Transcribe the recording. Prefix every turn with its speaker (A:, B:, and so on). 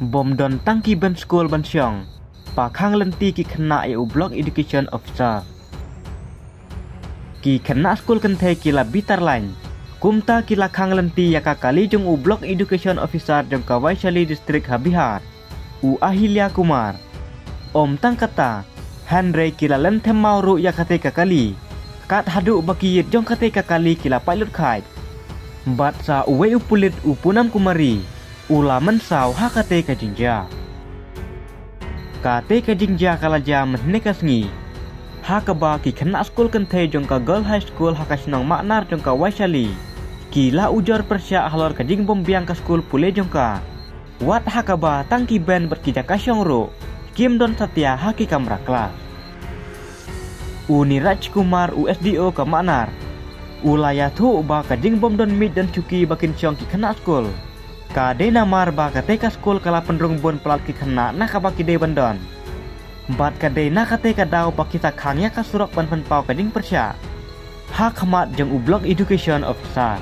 A: bom don tangki ban school ban siang pa khang lenti ki khna e u block education officer. Ki khna school the ki la bitar line. Kumta ki la khang lenti ya ka kali jong u block education officer jong ka Vaishali district Habihar u Ahilya Kumar. Om tang kata Henry kila lentem mauru ya kate ka kali. Kat hadu bakiyit jong kate ka kali kila pilot kite bat sa uwe upulit upunam kumari ulaman saw hakate ka jinja kate ka jinja kala jam nekasngi hakaba ki khana school kan the jong ka girl high school hakasnong maknar jong ka waishali. Kila ujar persya ahlor ka jing bom biang ka school pule jong ka wat hakaba tangki ben berkija kasyong ro kim don satya haki kamra kelas. Uni Rajkumar USDO ke Maknar. Ulaya tu ba ka jing bom don mit dan cuki bakin ciong ki kena skul. Ka de namar ba ka teka skul kala pendrung bon pelat ki kena na ka baki de bandon. Bat ka de na ka teka dau ba kita khangya ka surok ban pen pau ka jing persya. Ha khamat jeng ublok education officer.